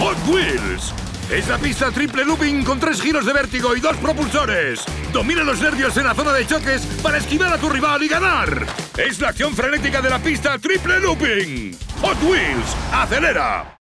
Hot Wheels. Es la pista triple looping con tres giros de vértigo y dos propulsores. Domina los nervios en la zona de choques para esquivar a tu rival y ganar. Es la acción frenética de la pista triple looping. Hot Wheels, acelera.